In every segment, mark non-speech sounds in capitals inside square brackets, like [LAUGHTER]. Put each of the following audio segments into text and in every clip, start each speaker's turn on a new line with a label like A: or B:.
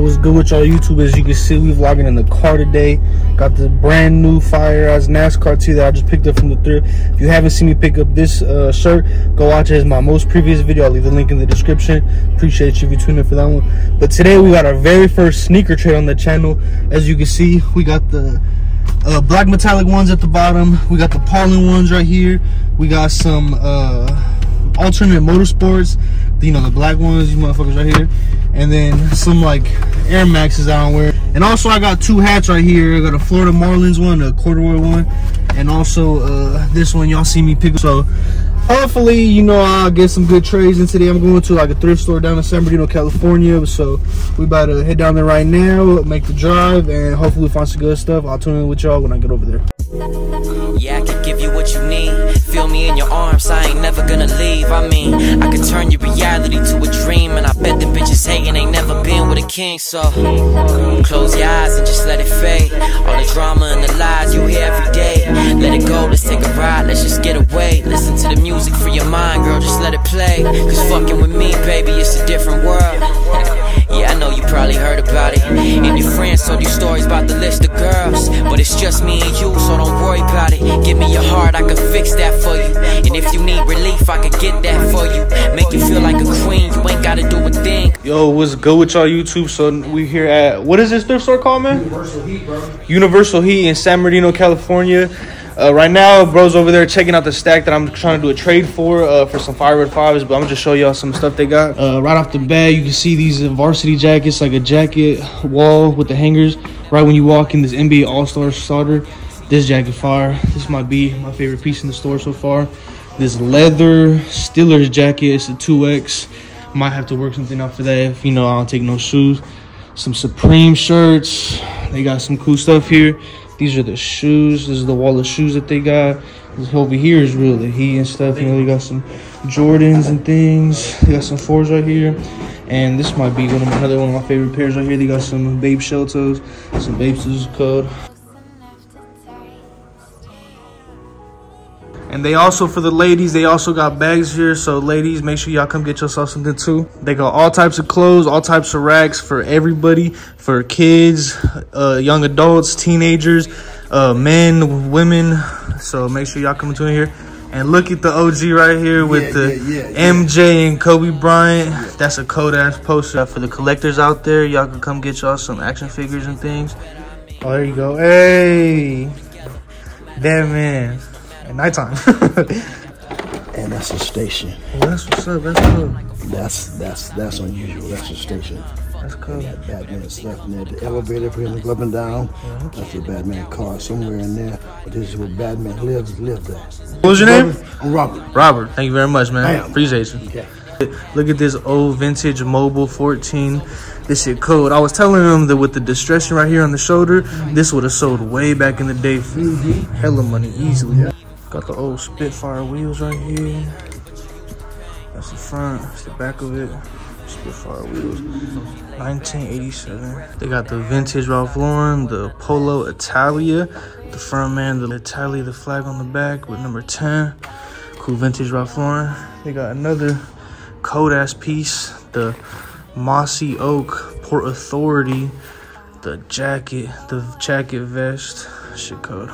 A: What's good with y'all YouTube? As you can see, we vlogging in the car today. Got the brand new fire as NASCAR tee that I just picked up from the thrift. If you haven't seen me pick up this uh, shirt, go watch it. It's my most previous video. I'll leave the link in the description. Appreciate you if you in for that one. But today we got our very first sneaker trade on the channel. As you can see, we got the uh, black metallic ones at the bottom. We got the Pollen ones right here. We got some uh, alternate motorsports you know the black ones you motherfuckers right here. And then some like air maxes i don't wear. And also i got two hats right here. I got a florida marlins one a corduroy one and also uh this one. Y'all see me pick up. So hopefully you know i'll get some good trades in today. I'm going to like a thrift store down in san bernardino california. So we about to head down there right now make the drive and hopefully find some good stuff. I'll tune in with y'all when i get over there
B: yeah, I can give you what you need. Feel me in your arms, I ain't never gonna leave. I mean, I can turn your reality to a dream. And I bet the bitches hating ain't never been with a king. So close your eyes and just let it fade. All the drama and the lies you hear every day. Let it go, let's take a ride, let's just get away. Listen to the music for your mind, girl, just let it play. Cause fucking with me, baby, it's a different world. Yeah, I know you probably heard about it. And your friends told you stories about the list of girls. But it's just me and you, so don't worry about it. Give me your heart, I can fix that for you. And if you need relief, I can get that for you. Make you feel like a queen, you ain't gotta do a thing.
A: Yo, what's good with y'all YouTube? So we here at, what is this thrift store called, man?
C: Universal Heat, bro.
A: Universal Heat in San Bernardino, California. Uh, right now, bro's over there checking out the stack that I'm trying to do a trade for uh, for some Fire Red 5s, but I'm gonna just show y'all some stuff they got. Uh, right off the bat, you can see these varsity jackets, like a jacket wall with the hangers. Right when you walk in, this NBA All-Star starter. This jacket fire. This might be my favorite piece in the store so far. This leather Steelers jacket, it's a 2X. Might have to work something out for that if, you know, I don't take no shoes. Some Supreme shirts. They got some cool stuff here. These are the shoes. This is the wall of shoes that they got. This over here is real, the heat and stuff. You know, they got some Jordans and things. They got some fours right here. And this might be one of another one of my favorite pairs right here. They got some BAPE Shell Toes, some BAPE Shoes code. And they also, for the ladies, they also got bags here. So ladies, make sure y'all come get yourself something too. They got all types of clothes, all types of racks for everybody, for kids, uh, young adults, teenagers, uh, men, women. So make sure y'all come to in here. And look at the OG right here with
C: Yeah,
A: the
C: yeah, yeah,
A: MJ and Kobe Bryant. That's a cold ass poster for the collectors out there. Y'all can come get y'all some action figures and things. Oh, there you go. Hey, that man. At nighttime. [LAUGHS]
C: And that's a station.
A: that's what's up. That's cool.
C: That's that's that's unusual. That's a station.
A: That's cool.
C: That Batman stuff in there. The elevator for him up and down. That's your Batman car somewhere in there. But this is where Batman lives. Lives there.
A: What was your name?
C: I'm Robert.
A: Robert. Thank you very much, man.
C: Bam.
A: Appreciate you.
C: Okay.
A: Look at this old vintage mobile 14. This shit code. I was telling them that with the distressing right here on the shoulder, this would have sold way back in the day mm-hmm. hella money easily. Got the old Spitfire wheels right here. That's the front. That's the back of it. Spitfire wheels. 1987. They got the vintage Ralph Lauren, the Polo Italia, the front man, the Italia, the flag on the back with number 10. Cool vintage Ralph Lauren. They got another cold ass piece, the Mossy Oak Port Authority, the jacket, the jacket vest. Shit code.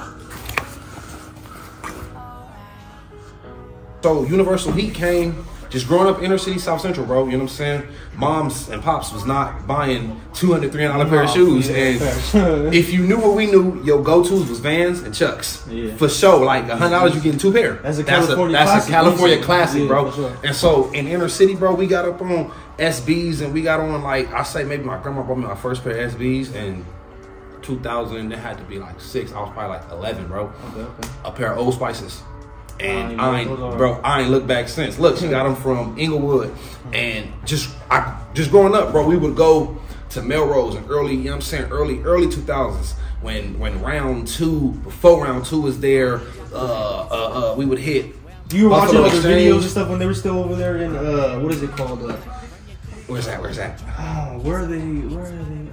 D: So Universal Heat came just growing up inner city South Central, bro. You know what I'm saying? Moms and pops was not buying 200 300 pair of shoes. and [LAUGHS] if you knew what we knew, your go-tos was Vans and Chucks.
A: Yeah.
D: For sure. Like $100, you getting two pair.
A: That's a California
D: that's
A: classic.
D: a California classic,
A: Yeah,
D: bro.
A: sure.
D: And so in inner city, bro, we got up on SBs and we got on like, I say maybe my grandma bought me my first pair of SBs and 2000, it had to be like six. I was probably like 11, bro. Okay. A pair of Old Spices. And I ain't,
A: those are-
D: bro, I ain't looked back since. Look, she got them from Inglewood. And just, I, just growing up, bro, we would go to Melrose and early, you know what I'm saying, early, early 2000s. When, when round two, before round two was there, uh, uh, uh, we would hit.
A: You were
D: Buffalo
A: watching other videos and stuff when they were still over there in uh, what is it called? Uh,
D: Where's that? Where's that?
A: oh, where are they? Where are they?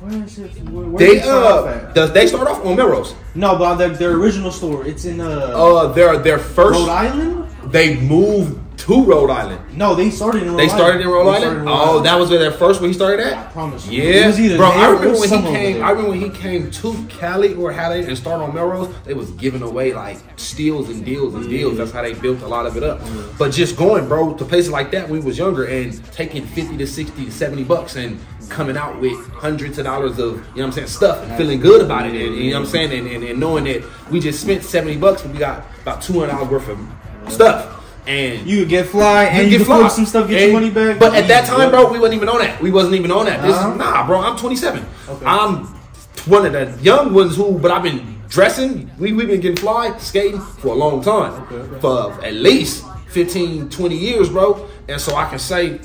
A: Where is it? Where, where
D: They
A: off
D: uh, does they start off on Melrose?
A: No, but their, their original store. It's in uh,
D: Uh, their their first
A: Rhode Island.
D: they moved to Rhode Island.
A: No, they started in Rhode
D: They
A: Island.
D: started in Rhode Island.
A: started in Rhode
D: oh,
A: Island.
D: that was where their first where he started at.
A: I promise you.
D: Yeah, bro. I remember when he came. I remember when he came to Cali or they and started on Melrose. They was giving away like steals and deals and deals. That's how they built a lot of it up. But just going, bro, to places like that when we was younger and taking fifty to sixty to seventy bucks and coming out with hundreds of dollars of you know what I'm saying stuff and feeling good about it. And, you know what I'm saying and, and, and knowing that we just spent seventy bucks but we got about two hundred dollars worth of stuff. And
A: You get fly and you,
D: get fly.
A: some stuff, get
D: And-
A: your money back.
D: But at that time, bro, we wasn't even on that. We wasn't even on that. This
A: Uh-huh.
D: nah, bro. I'm 27.
A: Okay.
D: I'm one of the young ones who, but I've been dressing. We we've been getting fly skating for a long time, for at least 15, 20 years, bro. And so I can say.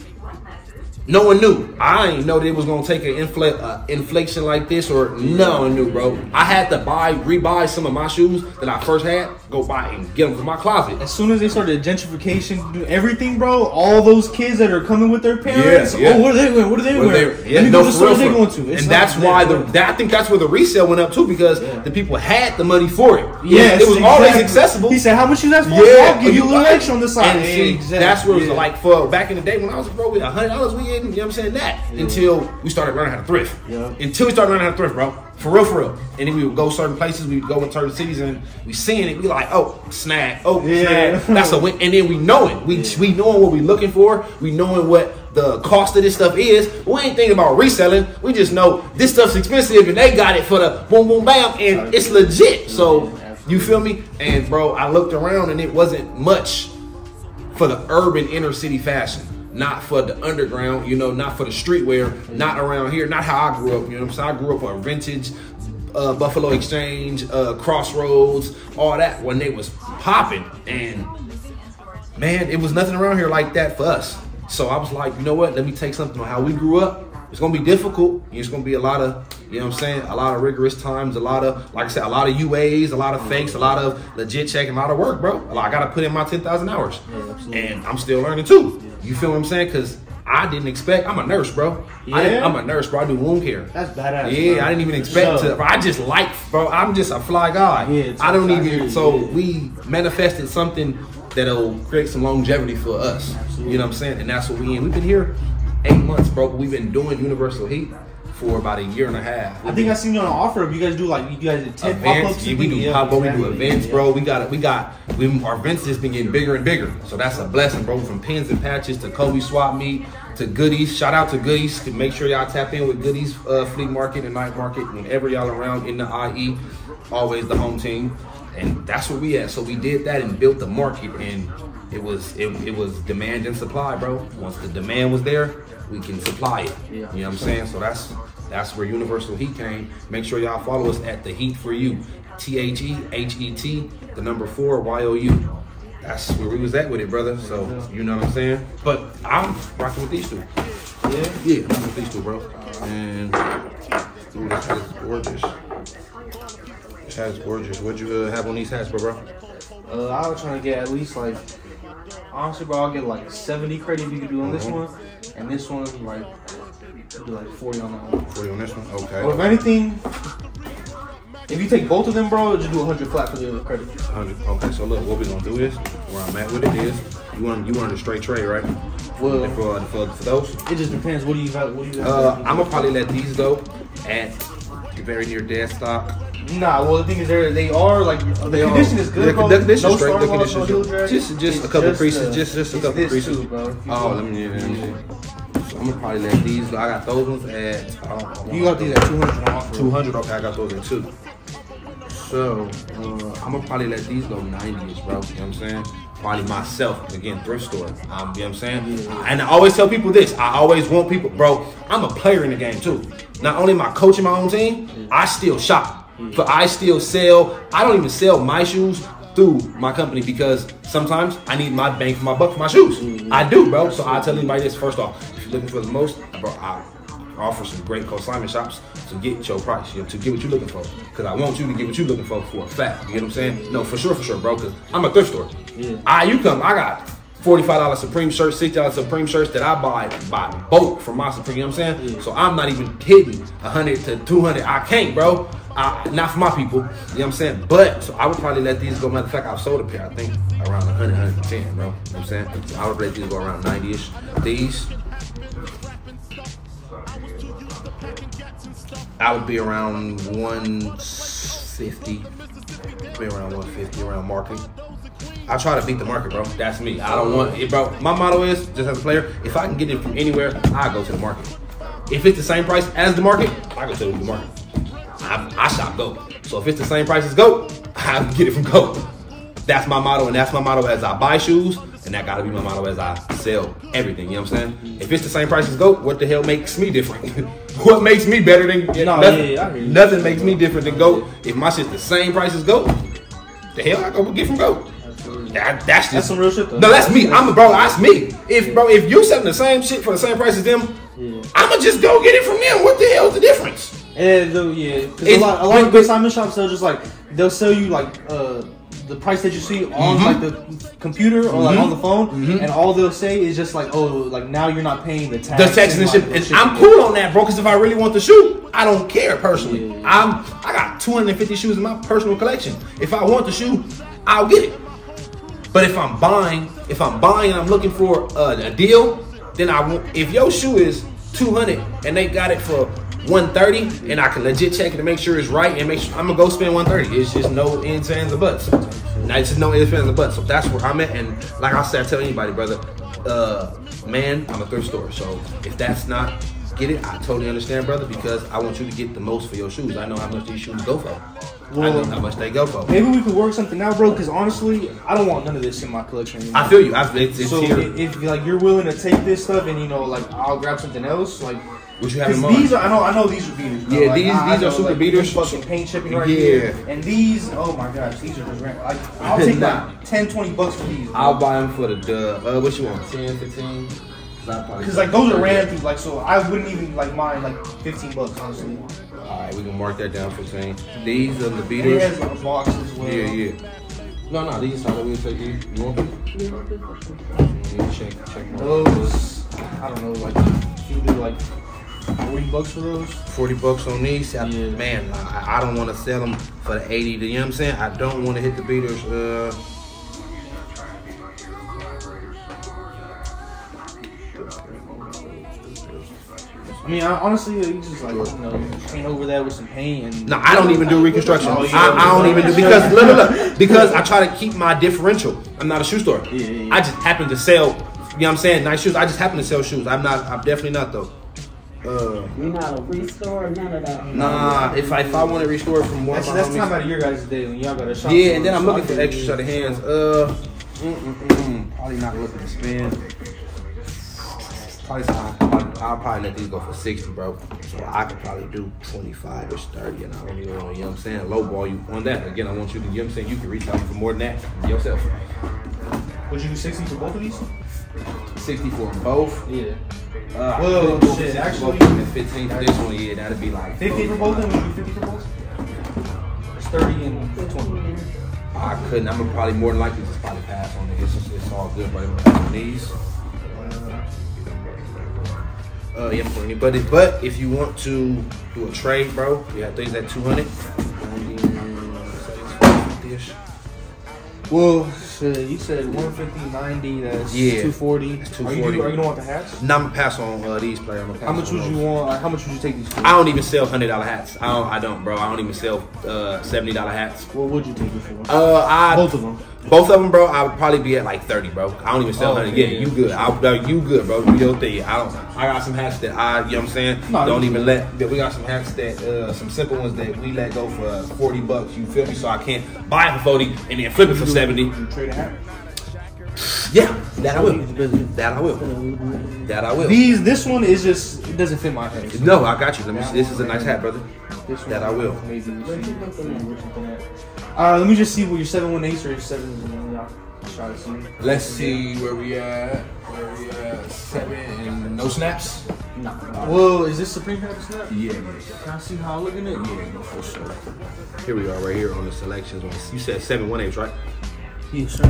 D: No one knew. I ain't know that it was gonna take an infl- uh, inflation like this, or no one knew, bro. I had to buy, rebuy some of my shoes that I first had, go buy and get them from my closet.
A: As soon as they started gentrification, do everything, bro. All those kids that are coming with their parents.
D: Yeah, yeah.
A: Oh, what are they wearing? What are they wearing?
D: they- yeah,
A: Let me
D: no,
A: go to the
D: for
A: store
D: real,
A: they going to. It's
D: and that's why the that, I think that's where the resale went up too because
A: Yeah.
D: the people had the money for it.
A: Yeah,
D: it was always accessible.
A: He said, "How much you ask for?
D: Yeah,
A: I'll give you a little extra on the side."
D: And see,
A: Exactly,
D: that's where it was like for back in the day when I was bro with a hundred dollars, we didn't, you know what I'm saying that until we started learning how to thrift.
A: Yeah.
D: Until we started learning how to thrift, bro. For real, for real. And then we would go certain places, we would go in certain cities, and we seeing it. We like, oh, snag, oh,
A: Yeah.
D: snag. That's a win. And then we know it. We we knowing what we're looking for. We knowing what the cost of this stuff is. We ain't thinking about reselling. We just know this stuff's expensive, and they got it for the boom, boom, bam, and it's legit. So you feel me? And bro, I looked around, and it wasn't much for the urban inner city fashion, not for the underground, you know, not for the streetwear, not around here, not how I grew up. You know saying? I grew up on vintage, uh, Buffalo Exchange, uh, Crossroads, all that when they was popping, and man, it was nothing around here like that for us. So I was like, you know what? Let me take something on how we grew up. It's gonna be difficult. It's gonna be a lot of, you know what I'm saying, a lot of rigorous times, a lot of, like I said, a lot of UAs, a lot of fakes, a lot of legit checking, a lot of work, bro. I gotta put in my 10,000 hours. and I'm still learning too. You feel what I'm saying? Cause I didn't expect, I'm a nurse, bro.
A: Yeah.
D: I, am a nurse, bro. I do wound care.
A: That's badass.
D: Yeah,
A: bro.
D: I didn't even expect to. Bro, I just like, bro. I'm just a fly guy.
A: Yeah,
D: I don't even. So
A: yeah.
D: we manifested something that'll create some longevity for us. You know what I'm saying? And that's what we in. We've been here eight months, bro. We've been doing Universal Heat for about a year and a half.
A: I think I seen you on an offer. If you guys do like you guys did ten
D: events.
A: pop-ups.
D: Yeah, we do
A: yeah,
D: pop up, we do events, bro. We got it. We got we our events just been getting bigger and bigger. So that's a blessing, bro. From pins and patches to Kobe swap meet to goodies. Shout out to goodies. To make sure y'all tap in with goodies, uh, flea market and night market. Whenever y'all around in the IE, always the home team, and that's where we at. So we did that and built the market, and it was it, it was demand and supply, bro. Once the demand was there, we can supply it. You know what I'm saying? So that's that's where Universal Heat came. Make sure y'all follow us at the Heat for You. T H E H E T, the number four, Y O U. That's where we was at with it, brother. So you know what I'm saying? But I'm rocking with these two.
A: Yeah.
D: Yeah, I'm with these two, bro. And ooh, this hat is gorgeous. This hat is gorgeous. What'd you uh, have on these hats, bro, bro?
A: Uh, I was trying to get at least like, honestly, bro, I'll get like 70 credit if you could do on this one, and this one like, do like 40 on that one.
D: For you on this one? Okay.
A: Or if anything, if you take both of them, bro, just do 100 flat for the other credit.
D: 100. Okay, so look, what we're gonna do is, where I'm at with it is, you want you want a straight trade, right?
A: Well,
D: For, for, for those?
A: it just depends. What do you got? What do you got?
D: Uh, I'm gonna probably let these go at very near dead stock.
A: Nah, well the thing is, they they are like the
D: They are-
A: condition is good,
D: the-
A: bro.
D: the condition
A: no
D: straight, the
A: star loss,
D: condition
A: no
D: straight.
A: heel.
D: Just- just a couple
A: just,
D: creases, just- just a couple creases.
A: Too, bro.
D: Oh, let me, let me. So I'm gonna probably let these. I got those ones at. Uh,
A: You got these at 200
D: 200. Okay, I got those at two. So uh, I'm gonna probably let these go 90s, bro. You know what I'm saying? Probably myself again, thrift store. Um, you know what I'm saying? And I always tell people this. I always want people, bro. I'm a player in the game too. Not only am I coaching my own team, I still shop. But I still sell. I don't even sell my shoes through my company because sometimes I need my bang for my buck for my shoes. I do, bro. So I tell anybody this first off. If you're looking for the most, bro, I offer some great consignment shops to get your price, you know, to get what you're looking for. Because I want you to get what you're looking for for a fact. You get what I'm saying? No, for sure, for sure, bro. Because I'm a thrift store.
A: Yeah.
D: I you come, I got forty-five dollars Supreme shirts, sixty dollars Supreme shirts that I buy by bulk from my Supreme. You know what I'm saying? So I'm not even hitting hundred to two hundred. I can't, bro. I, not for my people. You know what I'm saying? But so I would probably let these go. Matter of fact, I've sold a pair. I think around 100, 110, bro. You know what I'm saying? I would let these go around 90ish. These. I would be around 150. Be around 150, around market. I try to beat the market, bro. That's me. I don't want it, bro. My motto is just as a player, if I can get it from anywhere, I go to the market. If it's the same price as the market, I go to the market. I, I shop GOAT. So if it's the same price as GOAT, [LAUGHS] I get it from GOAT. That's my motto, and that's my motto as I buy shoes, and that gotta be my motto as I sell everything. You know what I'm saying? If it's the same price as GOAT, what the hell makes me different? [LAUGHS] what makes me better than
A: No,
D: nothing?
A: yeah, yeah, I hear you.
D: nothing makes me different than GOAT. If my shit's the same price as GOAT, the hell I go get from GOAT. That, that's just
A: That's some real shit, though.
D: No, that's me. I'm a bro. That's me. If bro, if you selling the same shit for the same price as them, I'ma just go get it from them. What the hell's the?
A: Yeah, though, yeah. 'Cause a lot, a lot of
D: but-
A: consignment shops, they'll just like they'll sell you like uh the price that you see on mm-hmm. like the computer or like on the mm-hmm. phone, mm-hmm. and all they'll say is just like, oh, like now you're not paying the tax.
D: The tax and shit, and. I'm cool on that, bro. Because if I really want the shoe, I don't care personally. I'm I got 250 shoes in my personal collection. If I want the shoe, I'll get it. But if I'm buying, if I'm buying and I'm looking for a, a deal, then I want. If your shoe is 200 and they got it for 130, and I can legit check it to make sure it's right and make sure I'm gonna go spend 130. It's just no ins, fans, or buts. Now it's just no ifs, fans, or buts. So that's where I'm at. And like I said, I tell anybody, brother, uh, man, I'm a thrift store. So if that's not get it, I totally understand, brother, because I want you to get the most for your shoes. I know how much these shoes go for. I know how much they go for.
A: Maybe we could work something out, bro. Because honestly, I don't want none of this in my collection. Anymore.
D: I feel you. I, it's, it's
A: so
D: here.
A: if, if like you're willing to take this stuff and you know like I'll grab something else, like
D: What you have in
A: Because
D: mind?
A: these are, I know, I know these are beaters. Bro.
D: Yeah,
A: Like,
D: these-
A: I- I
D: these are super
A: like,
D: beaters.
A: Fucking paint shipping right
D: Yeah.
A: here. And these, oh my gosh, these are just random. Like, I'll take [LAUGHS]
D: Nah.
A: like 10, 20 bucks for these.
D: I'll buy them for the dub. Uh, what you want? 10, 15?
A: Because like those are random things. Like, so I wouldn't even like mind like 15 bucks honestly.
D: All right, we can mark that down 15. These are the
A: And it
D: beaters.
A: has like a box as well.
D: Yeah, yeah. No, no, these are we'll take these. You want these? Yeah, check, check.
A: Those, I don't know, like you do like 40 bucks for those.
D: 40 bucks on these. I-
A: Yeah.
D: Man, I, I don't want to sell them for the 80. You know what I'm saying? I don't want to hit the beaters. Uh,
A: I mean, I, honestly, you just like you know, you paint over that with some paint and.
D: No, I don't even do reconstruction.
A: Oh.
D: I, I don't even do [LAUGHS] because look, look, look, because I try to keep my differential. I'm not a shoe store.
A: Yeah, yeah, yeah.
D: I just happen to sell. You know what I'm saying? Nice shoes. I just happen to sell shoes. I'm not. I'm definitely not though. Uh,
E: You're not a restore, none of that.
D: nah. If I if I want to restore from one
A: That's,
D: of my
A: that's time
D: homies,
A: out of your guys' day when y'all got a shop.
D: yeah, and then I'm looking for extra set of hands. Uh, mm, mm, mm, probably not looking to spend. Probably, I'll, I'll probably let these go for 60, bro. So I could probably do 25 or 30, and I don't even know, you know what I'm saying? Low ball you on that. Again, I want you to, you know what I'm saying? You can reach out for more than that yourself.
A: Would you do 60 for both of these?
D: 60 for both.
A: Yeah.
D: Uh,
A: Well,
D: I could
A: shit, actually-
D: and 15 for this one, yeah, that'd be like
A: 50 for both of them? Would you 50 for both? It's 30 and 20.
D: I couldn't. I'm gonna probably more than likely just probably pass on it. It's, just, it's all good, but on these. Uh, yeah, for anybody. but if, but if you want to do a trade, bro, we have things at 200.
A: Well, shit, you said 150, 90, that's
D: Yeah,
A: 240.
D: that's
A: Are you,
D: 240.
A: are you gonna want the hats?
D: Now I'm gonna pass on uh, these players. I'm gonna pass
A: How much
D: on
A: would you want? Like, how much would you take these for?
D: I don't even sell hundred dollar hats. I don't. I don't, bro. I don't even sell uh, seventy dollar hats.
A: What would you take it for?
D: Uh, I
A: Both of them.
D: Both of them, bro. I would probably be at like thirty, bro. I don't even sell
A: Oh,
D: hundred.
A: okay,
D: Yeah,
A: yeah.
D: you good. I, bro, you good, bro. Do your thing. I don't. I got some hats that I, you know what I'm saying.
A: No,
D: don't even let. That we got some hats that, uh, some simple ones that we let go for forty bucks. You feel me? So I can't buy it for forty and then flip it for seventy.
A: Would you trade a hat?
D: Yeah, that I will. That I will. That I will.
A: These, this one is just, it doesn't fit my head.
D: No, I got you. Let me. See. This is a nice hat, brother. That I will.
A: Uh, let me just see what your 718 or your 7 and y'all try to see.
F: Let's see where we at. Where we at? Seven and no snaps.
A: Well, is this Supreme Package Snap?
F: Yeah,
A: Can I see how I look in it?
F: yeah, for sure.
D: Here we are, right here on the selections. You said seven one eight, right?
A: Yeah, sure.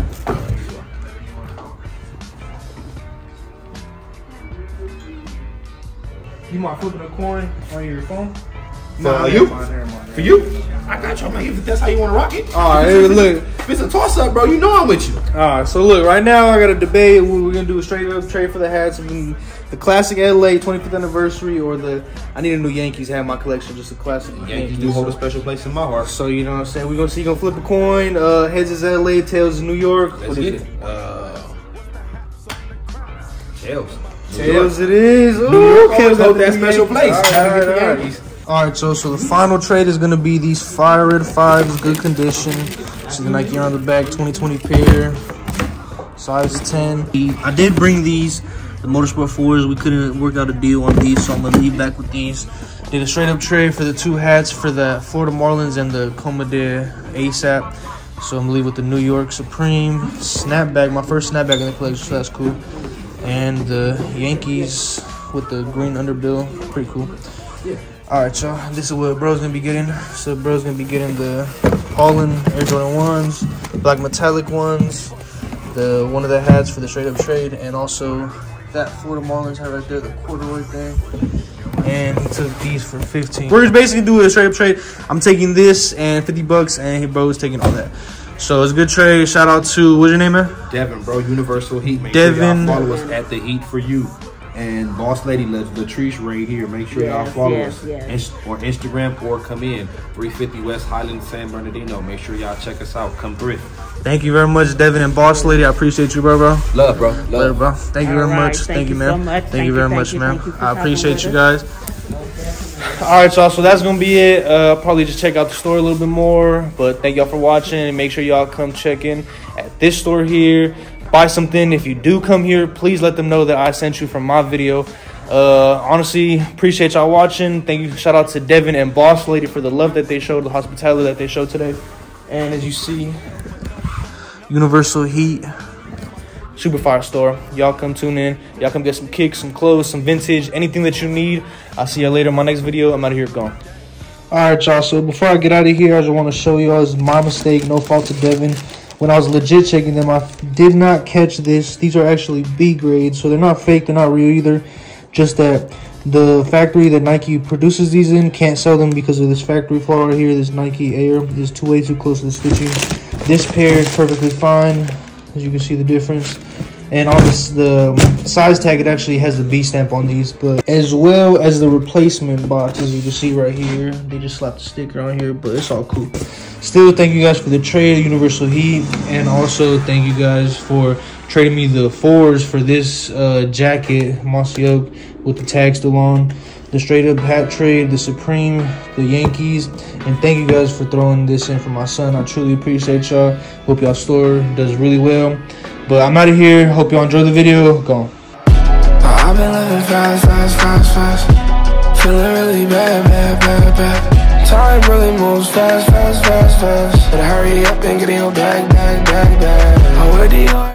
A: You mind flipping a coin on your phone?
D: For you? For you? I got you, man. If that's how you want to rock it.
A: All right,
D: If
A: look.
D: If it's a toss up, bro, you know I'm with you.
A: All right, so look, right now I got a debate. We're gonna do a straight up trade for the hats. I mean, the classic LA 25th anniversary or the I need a new Yankees hat in my collection, just a classic
D: Yankees do hold a special place in my heart.
A: So you know what I'm saying? We're gonna see. Gonna flip a coin. Uh, heads is LA, tails is New York.
D: Let's
A: What is
D: get
A: it?
D: it. Uh, tails.
A: Tails it is. Ooh,
D: New York always hold that special place.
A: All
D: Gotta
A: right,
D: get the
A: all right. All right, so so the final trade is gonna be these Fire Red Fives, good condition. So the Nike on the back, 2020 pair, size 10. I did bring these, the Motorsport 4s. We couldn't work out a deal on these, so I'm gonna leave back with these. Did a straight up trade for the two hats for the Florida Marlins and the Comodere ASAP. So I'm gonna leave with the New York Supreme snapback, my first snapback in the collection, so that's cool. And the Yankees with the green underbill, pretty cool. All right, y'all. This is what bro's gonna be getting. So bro's gonna be getting the Holland Air Jordan ones, black metallic ones, the one of the hats for the straight up trade, and also that Florida Marlins hat right there, the corduroy thing. And he took these for 15. We're just basically doing a straight up trade. I'm taking this and 50 bucks, and he bro's taking all that. So it's a good trade. Shout out to what's your name, man?
D: Devin, bro, Universal Heat. Make
A: Devin.
D: sure follow us at the Heat for you. And Boss Lady Lat- Latrice right here. Make sure y'all follow
E: yes,
D: us
E: yes.
D: Inst- on Instagram or come in 350 West Highland San Bernardino. Make sure y'all check us out. Come thrift.
A: Thank you very much, Devin and Boss Lady. I appreciate you, bro, bro.
D: Love, bro.
A: Later,
D: Love.
A: bro. Thank you very
E: right.
A: much.
E: Thank
A: Thank, you,
E: you so
A: man.
E: much.
A: Thank,
E: Thank
A: you
E: you,
A: very
E: thank
A: much,
E: you,
A: man.
E: thank you for
A: I appreciate you guys. All right, y'all. So that's gonna be it. Uh, probably just check out the store a little bit more. But thank y'all for watching, and make sure y'all come check in at this store here. Buy something. If you do come here, please let them know that I sent you from my video. Uh, honestly, appreciate y'all watching. Thank you. Shout out to Devin and Boss Lady for the love that they showed, the hospitality that they showed today. And as you see, Universal Heat Super Fire Store. Y'all come tune in. Y'all come get some kicks, some clothes, some vintage, anything that you need. I'll see y'all later in my next video. I'm out of here gone. Alright, y'all. So before I get out of here, I just want to show y'all it's my mistake. No fault to Devin. When I was legit checking them, I did not catch this. These are actually B grades, so they're not fake. They're not real either. Just that the factory that Nike produces these in can't sell them because of this factory flaw right here. This Nike Air is too way too close to the stitching. This pair is perfectly fine. As you can see the difference. And on this, the size tag, it actually has the B stamp on these, but as well as the replacement box, as you can see right here, they just slapped a sticker on here, but it's all cool. Still, thank you guys for the trade, Universal Heat, and also thank you guys for trading me the fours for this uh, jacket, Mossy Oak, with the tag still on. The straight up hat trade, the Supreme, the Yankees, and thank you guys for throwing this in for my son. I truly appreciate y'all. Hope y'all store does really well. But I'm out of here. Hope y'all enjoy the video. Gone.
G: I've been living fast, fast, fast, fast. Feeling really bad, bad, bad, bad. Time really moves fast, fast, fast, fast. Better hurry up and get in your bag, bag, bag, bag. The